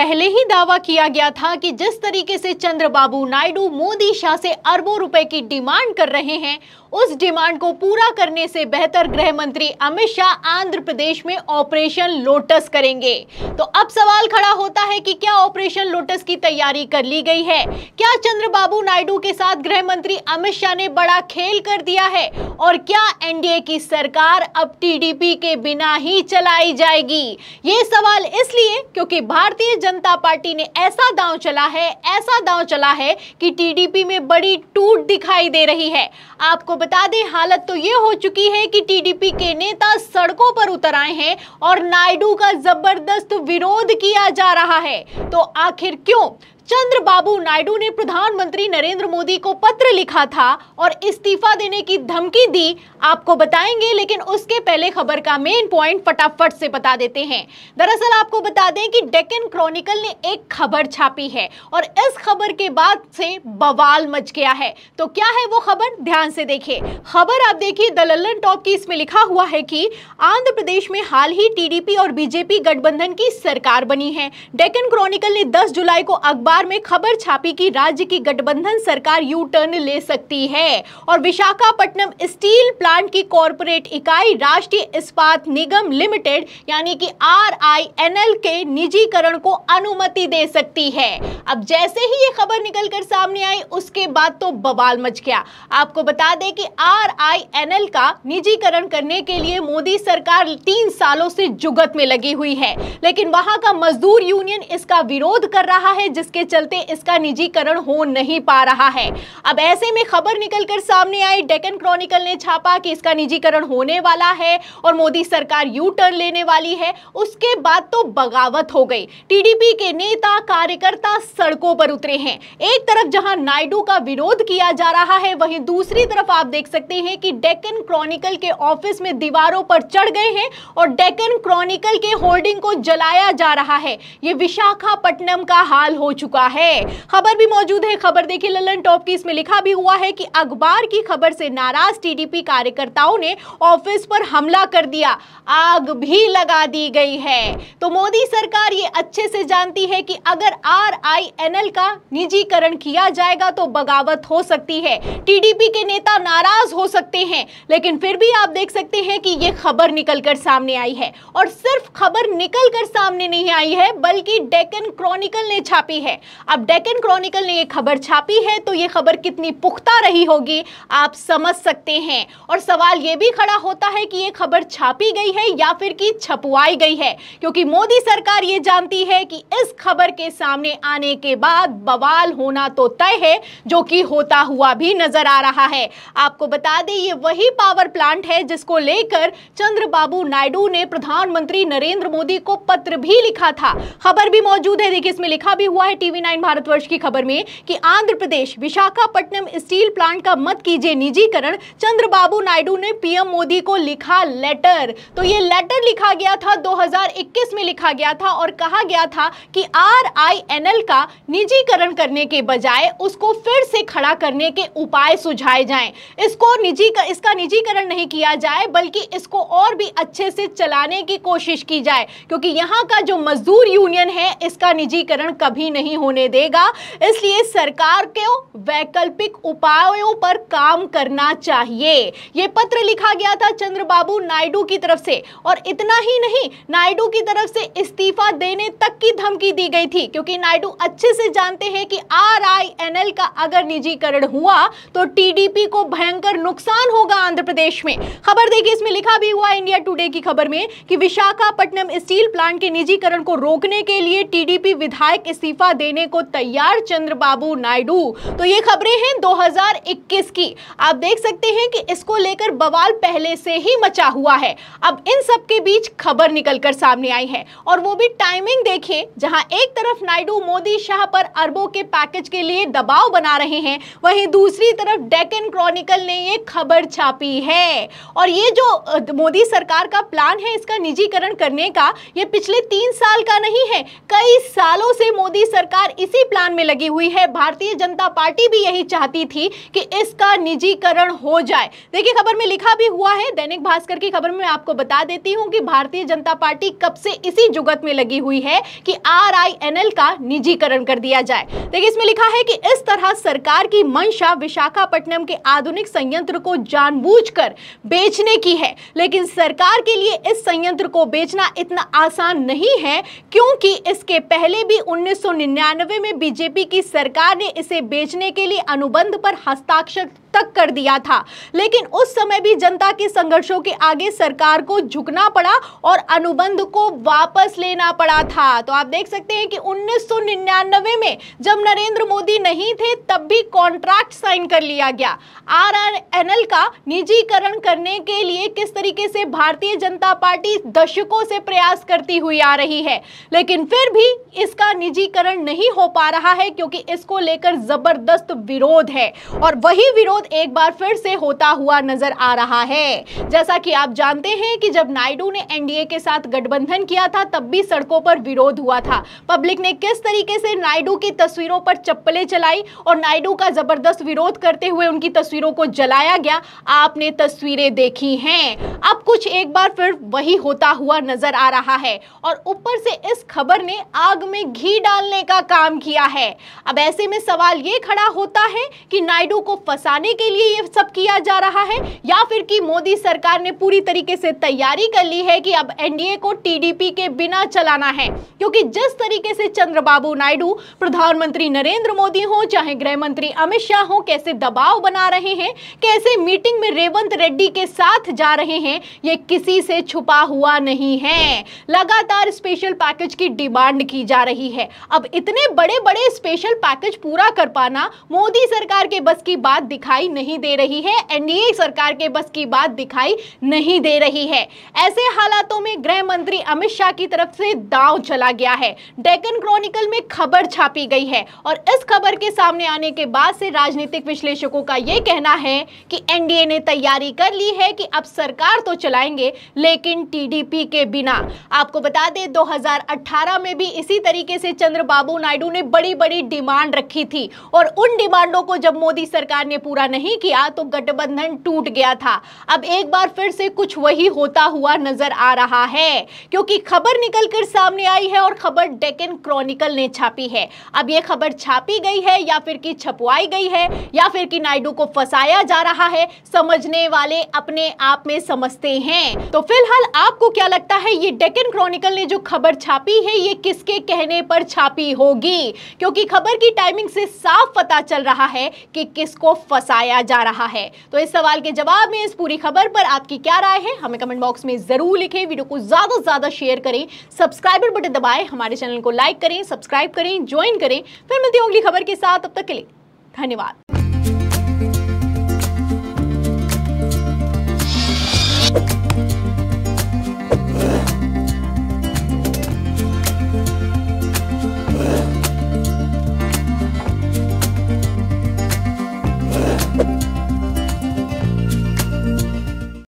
पहले ही दावा किया गया था कि जिस तरीके से चंद्रबाबू नायडू मोदी शाह से अरबों रुपए की डिमांड कर रहे हैं, उस डिमांड को पूरा करने से बेहतर गृह मंत्री अमित शाह आंध्र प्रदेश में ऑपरेशन लोटस करेंगे। तो अब सवाल खड़ा होता है कि क्या ऑपरेशन लोटस की तैयारी कर ली गई है? क्या चंद्रबाबू नायडू के साथ गृह मंत्री अमित शाह ने बड़ा खेल कर दिया है? और क्या एनडीए की सरकार अब टीडीपी के बिना ही चलाई जाएगी? ये सवाल इसलिए, क्योंकि भारतीय जनता पार्टी ने ऐसा दांव चला है, ऐसा दांव चला है कि टीडीपी में बड़ी टूट दिखाई दे रही है। आपको बता दें, हालत तो ये हो चुकी है कि टीडीपी के नेता सड़कों पर उतर आए हैं और नायडू का ज़बरदस्त विरोध किया जा रहा है। तो आखिर क्यों चंद्रबाबू नायडू ने प्रधानमंत्री नरेंद्र मोदी को पत्र लिखा था और इस्तीफा देने की धमकी दी। आपको बताएँगे, लेकिन उसके पहले खबर का मेन पॉइंट फटाफट से बता देते हैं। दरअसल आपको बता दें कि डेक्कन क्रॉनिकल ने एक खबर छापी है और इस खबर के बाद से बवाल मच गया है। तो क्या है वो खबर? ध्यान से देखिए खबर आप देखिए दललन टॉप की इसमें लिखा हुआ है कि आंध्र प्रदेश में हाल ही टीडीपी और बीजेपी गठबंधन की सरकार बनी है। डेक्कन क्रॉनिकल ने 10 जुलाई को अखबार अखबार में खबर छापी कि राज्य की गठबंधन सरकार यू टर्न ले सकती है और विशाखापट्टनम स्टील प्लांट की कॉरपोरेट इकाई राष्ट्रीय इस्पात निगम लिमिटेड, यानी कि आरआईएनएल के निजीकरण को अनुमति दे सकती है। अब जैसे ही ये खबर निकलकर सामने आई, उसके बाद तो बवाल मच गया। आपको बता दें कि आरआईएनएल का निजीकरण करने के लिए मोदी सरकार तीन सालों से जुगत में लगी हुई है, लेकिन वहाँ का मजदूर यूनियन इसका विरोध कर रहा है, जिसके चलते इसका निजीकरण हो नहीं पा रहा है। अब ऐसे में खबर निकलकर सामने आई। डेकन क्रॉनिकल ने छापा कि इसका निजीकरण होने वाला है और मोदी सरकार यू टर्न लेने वाली है। उसके बाद तो बगावत हो गई। टीडीपी के नेता कार्यकर्ता सड़कों पर उतरे हैं। एक तरफ़ जहाँ नायडू का विरोध किया जा रहा है, वहीं दूसरी तरफ़ आप देख सकते हैं कि डेकन क्रॉनिकल के ऑफ़िस में दीवारों पर चढ़ गए हैं और डेकन क्रॉनिकल के होर्डिंग को जलाया जा रहा है। यह विशाखापट्टनम का हाल हो चुका चुका है। खबर भी मौजूद है। खबर देखिए ललन टॉप की इसमें लिखा भी हुआ है कि अखबार की खबर से नाराज़ टीडीपी कार्यकर्ताओं ने ऑफ़िस पर हमला कर दिया। आग भी लगा दी गई है। तो मोदी सरकार ये अच्छे से जानती है कि अगर आरआईएनएल का निजीकरण किया जाएगा तो बगावत हो सकती है। टीडीपी के नेता नाराज़ हो सकते हैं, लेकिन फिर भी आप देख सकते हैं कि ये खबर निकलकर सामने आई है। और सिर्फ़ खबर निकलकर सामने नहीं आई है, बल्कि डेकन क्रॉनिकल ने छापी है। अब डेकन क्रॉनिकल ने ये खबर छापी है तो ये खबर कितनी पुख्ता रही होगी, आप समझ सकते हैं। और सवाल ये भी खड़ा होता है कि ये खबर छापी गई है या फिर कि छपवाई गई है, क्योंकि मोदी सरकार ये जानती है कि इस खबर के सामने आने के बाद बवाल होना तो तय है, जो कि होता हुआ भी नज़र आ रहा है। आपको बता दें, ये वही पावर प्लांट है जिसको लेकर चंद्रबाबू नायडू ने प्रधानमंत्री नरेंद्र मोदी को पत्र भी लिखा था। खबर भी मौजूद है, देखिए इसमें लिखा भी हुआ है टीवी नाइन भारतवर्ष की खबर में कि आंध्र प्रदेश विशाखापट्टनम स्टील प्लांट का मत कीजिए निजीकरण। चंद्रबाबू नायडू ने पीएम मोदी को लिखा लेटर। तो ये लेटर लिखा गया था 2021 में लिखा गया था और कहा गया था कि आरआईएनएल का निजीकरण करने के बजाय उसको फिर से खड़ा करने के उपाय सुझाए जाएँ। इसको निजी का, इसका निजीकरण नहीं किया जाए बल्कि इसको और भी अच्छे से चलाने की कोशिश की जाए क्योंकि यहाँ का जो मजदूर यूनियन है इसका निजीकरण कभी नहीं होने देगा। इसलिए सरकार को वैकल्पिक उपायों पर काम करना चाहिए। यह पत्र लिखा गया था चंद्रबाबू नायडू की तरफ़ से। और इतना ही नहीं, नायडू की तरफ़ से इस्तीफा देने तक की धमकी दी गई थी। क्योंकि नायडू अच्छे से जानते हैं कि आरआईएनएल का अगर निजीकरण हुआ तो टीडीपी को भयंकर नुकसान होगा आंध्र प्रदेश में। खबर देखिए, इसमें लिखा भी हुआ इंडिया टुडे की खबर में कि विशाखापट्टनम स्टील प्लांट के निजीकरण को रोकने के लिए टीडीपी विधायक इस्तीफा देने देने को तैयार चंद्रबाबू नायडू। तो ये खबरें हैं 2021 की। आप देख सकते हैं कि इसको लेकर बवाल पहले से ही मचा हुआ है। अब इन सब के बीच खबर निकलकर सामने आई है। और वो भी टाइमिंग देखिए जहाँ एक तरफ़ नायडू मोदी शाह पर अरबों के पैकेज के लिए दबाव बना रहे हैं, वहीं दूसरी तरफ़ डेकन क्रॉनिकल ने ये खबर छापी है। और ये जो मोदी सरकार का प्लान है इसका निजीकरण करने का, ये पिछले तीन साल का नहीं है, कई सालों से मोदी सरकार सरकार इसी प्लान में लगी हुई है। भारतीय जनता पार्टी भी यही चाहती थी कि इसका निजीकरण हो जाए। देखिए, खबर में लिखा भी हुआ है। दैनिक भास्कर की खबर में आपको बता देती हूँ कि भारतीय जनता पार्टी कब से इसी जुगत में लगी हुई है कि आरआईएनएल का निजीकरण कर दिया जाए। देखिए, इसमें लिखा है कि इस तरह सरकार की मंशा विशाखापट्टनम के आधुनिक संयंत्र को जानबूझकर बेचने की है। लेकिन सरकार के लिए इस संयंत्र को बेचना इतना आसान नहीं है, क्योंकि इसके पहले भी 1999 में बीजेपी की सरकार ने इसे बेचने के लिए अनुबंध पर हस्ताक्षर तक कर दिया था। लेकिन उस समय भी जनता के संघर्षों के आगे सरकार को झुकना पड़ा और अनुबंध को वापस लेना पड़ा था। तो आप देख सकते हैं कि 1999 में जब नरेंद्र मोदी नहीं थे, तब भी कॉन्ट्रैक्ट साइन कर लिया गया। आरआरएनएल का निजीकरण करने के लिए किस तरीके से भारतीय जनता पार्टी दशकों से प्रयास करती हुई आ रही है। लेकिन फिर भी इसका निजीकरण नहीं हो पा रहा है क्योंकि इसको लेकर ज़बरदस्त विरोध है। और वही विरोध एक बार फिर से होता हुआ नज़र आ रहा है। जैसा कि आप जानते हैं कि जब नायडू ने एनडीए के साथ गठबंधन किया था, तब भी सड़कों पर विरोध हुआ था। पब्लिक ने किस तरीके से नायडू की तस्वीरों पर चप्पलें चलाई और नायडू का ज़बरदस्त विरोध करते हुए उनकी तस्वीरों को जलाया गया, आपने तस्वीरें देखी हैं। अब कुछ एक बार फिर वही होता हुआ नज़र आ रहा है। और ऊपर से इस खबर ने आग में घी डालने का काम किया है। अब ऐसे में सवाल ये खड़ा होता है कि नायडू को फंसाने के लिए ये सब किया जा रहा है, या फिर कि मोदी सरकार ने पूरी तरीके से तैयारी कर ली है कि अब एनडीए को टीडीपी के बिना चलाना है? क्योंकि जिस तरीके से चंद्रबाबू नायडू, प्रधानमंत्री नरेंद्र मोदी हो, चाहे गृह मंत्री अमित शाह हो, कैसे दबाव बना रहे हैं, कैसे मीटिंग में रेवंत रेड्डी के साथ जा रहे हैं, ये किसी से छुपा हुआ नहीं है। लगातार स्पेशल पैकेज की डिमांड की जा रही है। अब इतने बड़े बड़े स्पेशल पैकेज पूरा कर पाना, मोदी सरकार के बस की बात दिखाई नहीं दे रही है एनडीए सरकार के बस की बात दिखाई नहीं दे रही है। ऐसे हालातों में गृह मंत्री अमित शाह की तरफ़ से दांव चला गया है। डेकन क्रॉनिकल में खबर छापी गई है और इस खबर के सामने आने के बाद से राजनीतिक विश्लेषकों का यह कहना है कि एनडीए ने तैयारी कर ली है कि अब सरकार तो चलाएँगे, लेकिन टीडीपी के बिना। आपको बता दें 2018 में भी इसी तरीके से चंद्रबाबू नायडू ने बड़ी बड़ी डिमांड रखी थी और उन डिमांडों को जब मोदी सरकार ने पूरा नहीं किया तो गठबंधन टूट गया था। अब एक बार फिर से कुछ वही होता हुआ नज़र आ रहा है, क्योंकि खबर निकल कर सामने आई है और खबर डेकन क्रॉनिकल ने छापी है। अब ये खबर छापी गई है या फिर की छपवाई गई है, या फिर कि नायडू को फंसाया जा रहा है, समझने वाले अपने आप में समझते हैं। तो फ़िलहाल आपको क्या लगता है, ये डेकन क्रॉनिकल ने जो खबर छापी है, ये किसके कहने पर छापी होगी। क्योंकि खबर की टाइमिंग से साफ़ पता चल रहा है कि किसको फंसाया जा रहा है। तो इस सवाल के जवाब में इस पूरी खबर पर आपकी क्या राय है, हमें कमेंट बॉक्स में ज़रूर लिखें। वीडियो को ज़्यादा से ज़्यादा शेयर करें सब्सक्राइबर बटन दबाएँ, हमारे चैनल को लाइक करें सब्सक्राइब करें ज्वाइन करें। फिर मिलती होंगी खबर के साथ अब तक के लिए धन्यवाद।